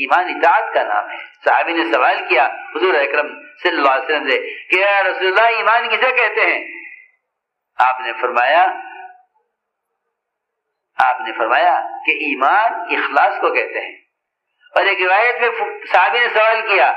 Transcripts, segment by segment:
ایمان اطاعت کا نام ہے۔ صحابی نے سوال کیا، حضور اکرم صلی اللہ علیہ وسلم سے، کہ رسول اللہ، ایمان کسے کہتے ہیں؟ آپ نے فرمایا، آپ نے فرمایا کہ ایمان اخلاص کو کہتے ہیں۔ اور ایک روایت میں صحابی نے سوال کیا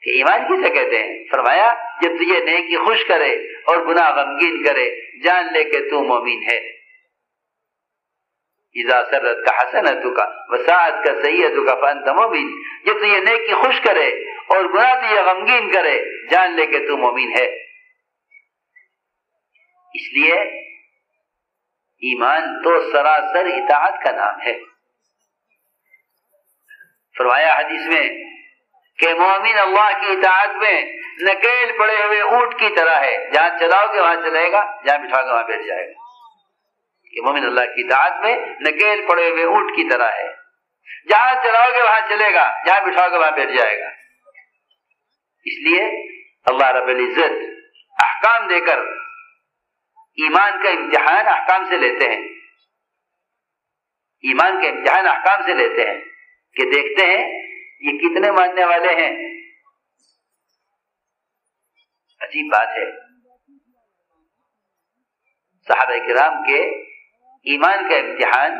کہ ایمان کسے کہتے ہیں؟ فرمایا، جب تجھے نیکی خوش کرے اور گناہ غمگین کرے، جان لے کہ تو مومن ہے۔ اذا سرت کا حسنت کا وساعت کا سید کا فانت مومن جب تجھے نیکی خوش کرے اور گناہ تجھے غمگین کرے، جان لے کہ تو مومن ہے۔ اس لیے ایمان تو سراسر اطاعت کا نام ہے۔ فرمایا حدیث میں کہ مومن اللہ کی اطاعت میں نکیل پڑے ہوئے اونٹ کی طرح ہے۔ جہاں چلاؤ گے وہاں چلے گا، جہاں بٹھاؤ گے وہاں بیٹھ جائے گا۔ کہ مومن اللہ کی اطاعت میں نکیل پڑے ہوئے اونٹ کی طرح ہے۔ جہاں چلاؤ گے وہاں چلے گا، جہاں بٹھاؤ گے وہاں بیٹھ جائے گا۔ اس لیے اللہ رب العزت احکام دے کر ایمان کا امتحان احکام سے لیتے ہیں۔ ایمان کا امتحان احکام سے لیتے ہیں کہ دیکھتے ہیں یہ کتنے ماننے والے ہیں۔ عجیب بات ہے۔ صحابہ کرام کے ایمان کا امتحان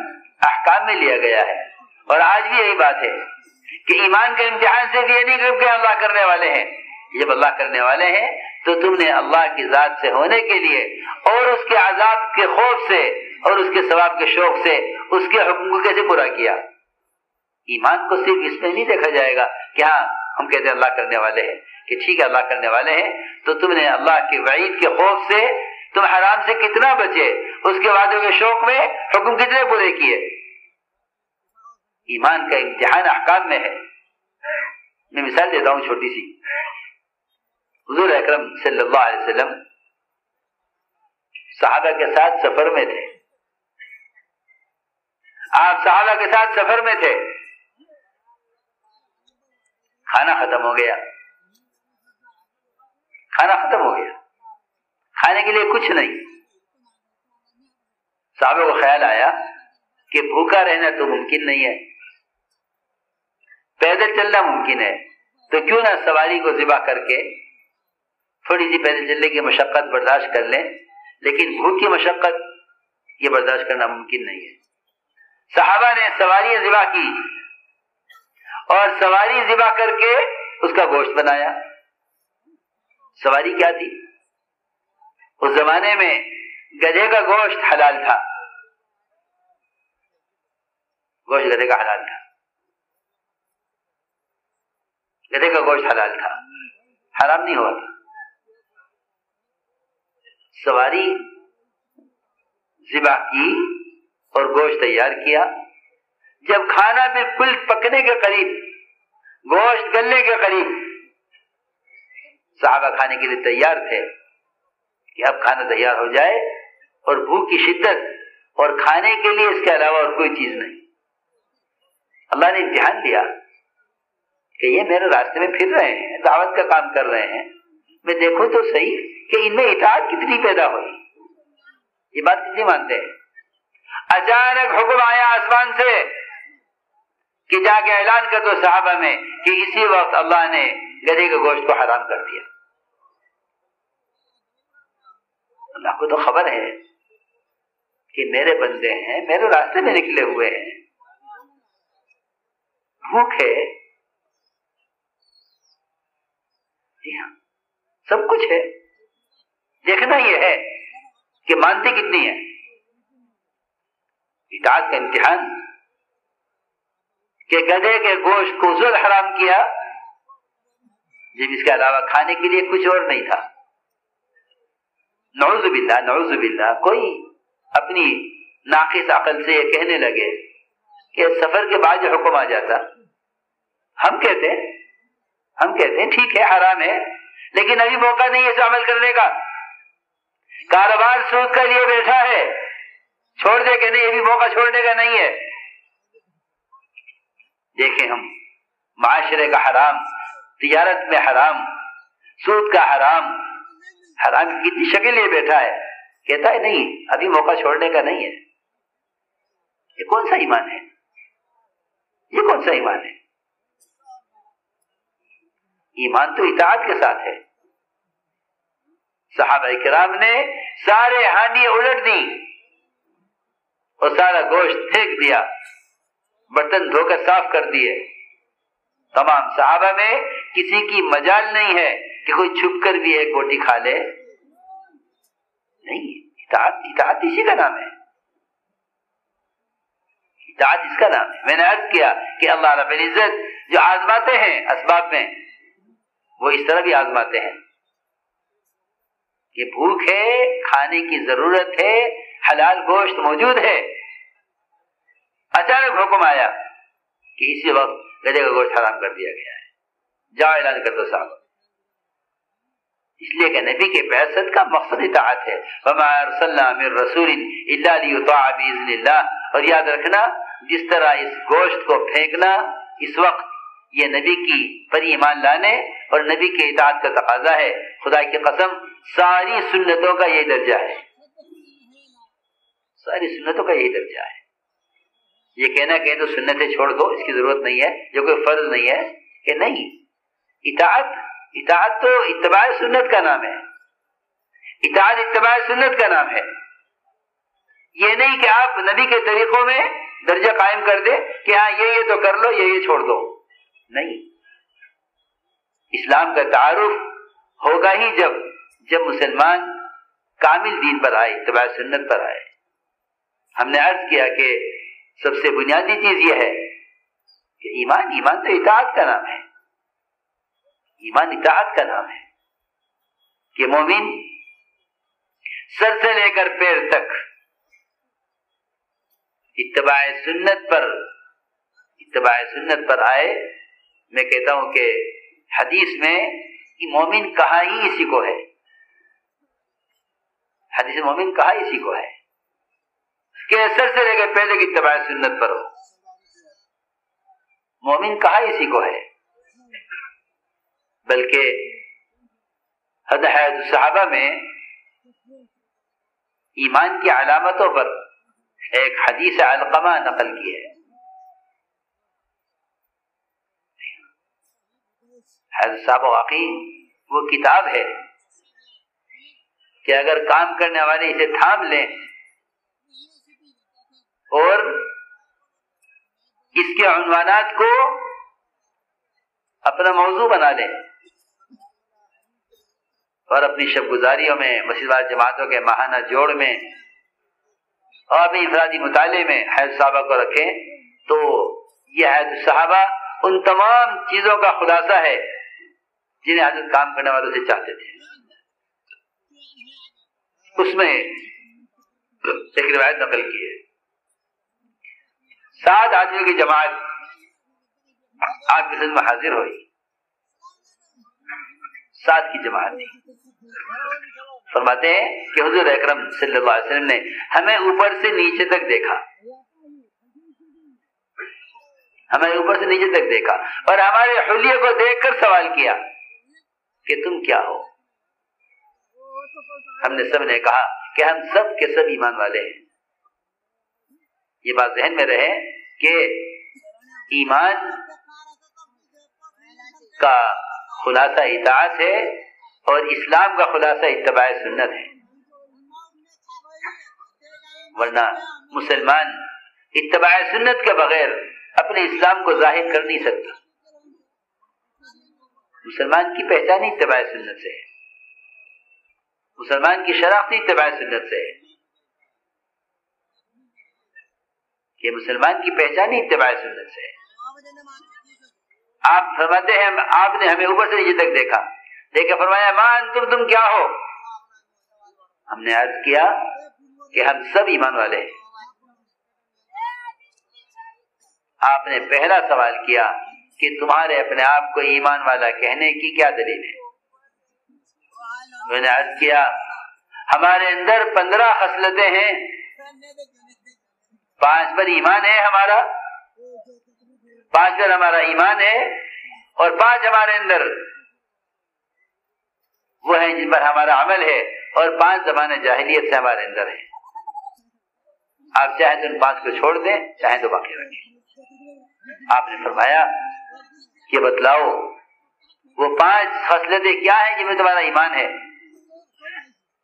احکام میں لیا گیا ہے۔ اور آج بھی یہی بات ہے کہ ایمان کے امتحان سے یہ نہیں کہ اللہ کرنے والے ہیں۔ جب اللہ کرنے والے ہیں تو تم نے اللہ کی ذات سے ہونے کے لیے اور اس کے عذاب کے خوف سے اور اس کے ثواب کے شوق سے اس کے حکم کو کیسے پورا کیا؟ ایمان کو صرف اس میں نہیں دیکھا جائے گا کہ ہاں ہم کہتے ہیں اللہ کرنے والے ہیں، کہ ٹھیک ہے، اللہ کرنے والے ہیں، تو تم نے اللہ کے وعید کے خوف سے تم حرام سے کتنا بچے اس کے بعد کے شوق میں حکم کتنے پورے کیے؟ ایمان کا امتحان احکام میں ہے۔ میں مثال دیتا ہوں چھوٹی سی۔ حضور اکرم صلی اللہ علیہ وسلم صحابہ کے ساتھ سفر میں تھے۔ آپ صحابہ کے ساتھ سفر میں تھے۔ کھانا ختم ہو گیا۔ کھانا ختم ہو گیا۔ کھانے کے لیے کچھ نہیں۔ صحابہ کو خیال آیا کہ بھوکا رہنا تو ممکن نہیں ہے۔ پیدل چلنا ممکن ہے۔ تو کیوں نہ سواری کو ذبح کر کے تھوڑی سی پیدل چلنے کی مشقت برداشت کر لیں، لیکن بھوک کی مشقت یہ برداشت کرنا ممکن نہیں ہے۔ صحابہ نے سواری ذبح کی اور سواری ذبح کر کے اس کا گوشت بنایا۔ سواری کیا تھی؟ اس زمانے میں گدھے کا گوشت حلال تھا۔ گوشت گدھے کا حلال تھا۔ گدھے کا گوشت حلال تھا۔ حرام نہیں ہوا تھا۔ سواری، ذبح کی اور گوشت تیار کیا۔ جب کھانا بالکل پکنے کے قریب، گوشت گلنے کے قریب صحابہ کھانے کے لیے تیار تھے کہ اب کھانا تیار ہو جائے۔ اور بھوک کی شدت اور کھانے کے لیے اس کے علاوہ اور کوئی چیز نہیں۔ اللہ نے امتحان دیا کہ یہ میرے راستے میں پھر رہے ہیں، دعوت کا کام کر رہے ہیں۔ میں دیکھوں تو صحیح کہ ان میں اطاعت کتنی پیدا ہوئی۔ یہ بات کتنی مانتے ہیں۔ اچانک حکم آیا آسمان سے کہ جا کے اعلان کر دو صحابہ میں کہ اسی وقت اللہ نے گدے کے گوشت کو حرام کر دیا۔ اللہ کو تو خبر ہے۔ کہ میرے بندے ہیں، میرے راستے میں نکلے ہوئے ہیں۔ بھوک ہے۔ جی ہاں سب کچھ ہے۔ دیکھنا یہ ہے کہ مانتی کتنی ہے اطاعت کا امتحان۔ کہ گدے کے گوشت کو زل حرام کیا۔ جب اس کے علاوہ کھانے کے لیے کچھ اور نہیں تھا۔ نعوذ باللہ نعوذ باللہ، کوئی اپنی ناقص عقل سے یہ کہنے لگے کہ سفر کے بعد جو حکم آ جاتا۔ ہم کہتے ہیں، ہم کہتے ہیں، ٹھیک ہے حرام ہے، لیکن ابھی موقع نہیں ہے اسے عمل کرنے کا۔ کاروبار سود کا لیے بیٹھا ہے، چھوڑ دے کہ نہیں ابھی موقع چھوڑنے کا نہیں ہے۔ دیکھیں ہم، معاشرے کا حرام، تجارت میں حرام، سود کا حرام حرام کی کتنی شکل یہ بیٹھا ہے۔ کہتا ہے، نہیں، ابھی موقع چھوڑنے کا نہیں ہے۔ یہ کون سا ایمان ہے؟ یہ کون سا ایمان ہے؟ ایمان تو اطاعت کے ساتھ ہے۔ صحابہ کرام نے سارے ہانی الٹ دی اور سارا گوشت پھینک دیا، برتن دھو کر صاف کر دیے۔ تمام صحابہ میں کسی کی مجال نہیں ہے کہ کوئی چھپ کر بھی ایک گوٹی کھا لے۔ نہیں، اطاعت اطاعت اسی کا نام ہے۔ اطاعت اس کا نام ہے۔ میں نے عرض کیا کہ اللہ رب العزت جو آزماتے ہیں اسباب میں، وہ اس طرح بھی آزماتے ہیں۔ کہ بھوک ہے، کھانے کی ضرورت ہے، حلال گوشت موجود ہے۔ اچانک حکم آیا کہ اسی وقت گدے کا گوشت حرام کر دیا گیا ہے۔ جاؤ اعلان کر دو صاحب۔ اس لیے کہ نبی کے بحثت کا مقصد اطاعت ہے۔ وما ارسلنا من رسول الا ليطاع باذن الله۔ اور یاد رکھنا، جس طرح اس گوشت کو پھینکنا، اس وقت یہ نبی کی پر ایمان لانے اور نبی کے اطاعت کا تقاضا ہے۔ خدا کی قسم، ساری سنتوں کا یہی درجہ ہے۔ ساری سنتوں کا یہی درجہ ہے۔ یہ کہنا کہ تو سنتیں چھوڑ دو، اس کی ضرورت نہیں ہے جو کوئی فرض نہیں ہے کہ نہیں۔ اطاعت اطاعت تو اتباع سنت کا نام ہے۔ اطاعت اتباع سنت کا نام ہے۔ یہ نہیں کہ آپ نبی کے طریقوں میں درجہ قائم کر دیں کہ ہاں یہ یہ تو کر لو، یہ یہ چھوڑ دو۔ نہیں۔ اسلام کا تعارف ہوگا ہی جب جب مسلمان کامل دین پر آئے، اتباع سنت پر آئے۔ ہم نے عرض کیا کہ سب سے بنیادی چیز یہ ہے کہ ایمان ایمان تو اطاعت کا نام ہے۔ ایمان اطاعت کا نام ہے کہ مومن سر سے لے کر پیر تک اتباع سنت پر اتباع سنت پر آئے۔ میں کہتا ہوں کہ حدیث میں مومن کہا ہی اسی کو ہے۔ حدیث مومن کہا اسی کو ہے۔ کہ سر سے لے کر پہلے کی اتباع سنت پر ہو۔ مومن کہا اسی کو ہے۔ بلکہ حد صحابہ میں ایمان کی علامتوں پر ایک حدیث علقمہ نقل کی ہے۔ حضرت صاحب واقعی وہ کتاب ہے کہ اگر کام کرنے والے اسے تھام لیں اور اس کے عنوانات کو اپنا موضوع بنا لیں۔ اور اپنی شب گزاریوں میں، مسجد جماعتوں کے ماہانہ جوڑ میں اور اپنی انفرادی مطالعے میں حید صحابہ کو رکھیں تو یہ حید صحابہ ان تمام چیزوں کا خلاصہ ہے جنہیں حضرت کام کرنے والوں سے چاہتے تھے۔ اس میں ایک روایت نقل کی ہے۔ سات آدمیوں کی جماعت آپ کی میں حاضر ہوئی۔ سات کی جماعت۔ تھی فرماتے ہیں کہ حضور اکرم صلی اللہ علیہ وسلم نے ہمیں اوپر سے نیچے تک دیکھا۔ ہمیں اوپر سے نیچے تک دیکھا۔ اور ہمارے حلیے کو دیکھ کر سوال کیا کہ تم کیا ہو؟ ہم نے سب نے کہا کہ ہم سب کے سب ایمان والے ہیں۔ یہ بات ذہن میں رہے کہ ایمان کا خلاصہ اطاعت ہے اور اسلام کا خلاصہ اتباع سنت ہے۔ ورنہ مسلمان اتباع سنت کے بغیر اپنے اسلام کو ظاہر کر نہیں سکتا۔ مسلمان کی پہچان اتباع سنت سے ہے۔ مسلمان کی شناختی اتباع سنت سے ہے۔ کہ مسلمان کی پہچان اتباع سنت سے ہے۔ آپ فرماتے ہیں آپ نے ہمیں اوپر سے نیچے تک دیکھا۔ دیکھا فرمایا مان تم تم کیا ہو؟ ہم نے عرض کیا کہ ہم سب ایمان والے ہیں۔ آپ نے پہلا سوال کیا کہ تمہارے اپنے آپ کو ایمان والا کہنے کی کیا دلیل ہے؟ میں نے عرض کیا، ہمارے اندر پندرہ خصلتیں ہیں۔ پانچ پر ایمان ہے ہمارا، پانچ پر ہمارا ایمان ہے اور پانچ ہمارے اندر وہ ہیں جن پر ہمارا عمل ہے اور پانچ زمانے جاہلیت سے ہمارے اندر ہیں۔ آپ چاہیں تو ان پانچ کو چھوڑ دیں، چاہیں تو باقی رکھیں۔ آپ نے فرمایا کہ بتلاؤ، وہ پانچ خصلتیں کیا ہیں جن میں تمہارا ایمان ہے؟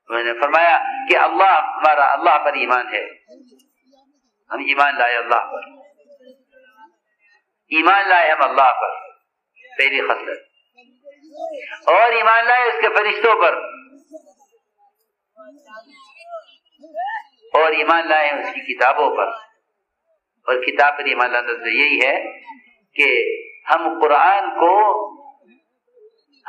میں نے فرمایا کہ اللہ ہمارا، اللہ پر ایمان ہے۔ ہم ایمان لائے اللہ پر۔ ایمان لائے ہم اللہ پر۔ پہلی خصلت اور ایمان لائے اس کے فرشتوں پر۔ اور ایمان لائے اس کی کتابوں پر۔ اور کتاب پر ایمان لانا تو یہی ہے کہ ہم قرآن کو،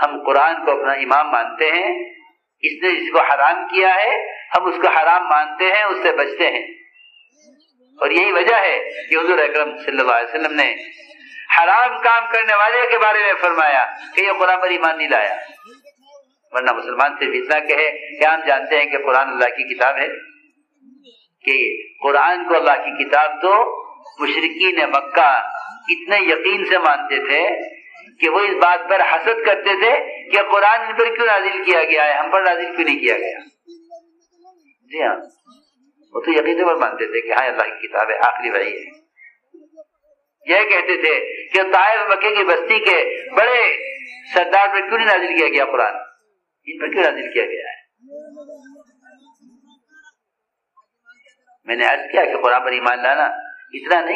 ہم قرآن کو اپنا امام مانتے ہیں۔ اس نے جس کو حرام کیا ہے، ہم اس کو حرام مانتے ہیں، اس سے بچتے ہیں۔ اور یہی وجہ ہے کہ حضور اکرم صلی اللہ علیہ وسلم نے حرام کام کرنے والے کے بارے میں فرمایا کہ یہ قرآن پر ایمان نہیں لایا۔ ورنہ مسلمان صرف اتنا کہے کہ ہم جانتے ہیں کہ قرآن اللہ کی کتاب ہے۔ کہ قرآن کو اللہ کی کتاب تو مشرقین مکہ اتنے یقین سے مانتے تھے کہ وہ اس بات پر حسد کرتے تھے کہ قرآن ان پر کیوں نازل کیا گیا ہے؟ ہم پر نازل کیوں نہیں کیا گیا؟ جی ہاں۔ وہ تو یقین پر مانتے تھے کہ ہاں اللہ کی کتاب ہے، آخری وحی ہے۔ یہ کہتے تھے کہ طائف مکے کی بستی کے بڑے سردار پر کیوں نہیں نازل کیا گیا قرآن؟ ان پر کیوں نازل کیا گیا ہے؟ میں نے عرض کیا کہ قرآن پر ایمان لانا اتنا نہیں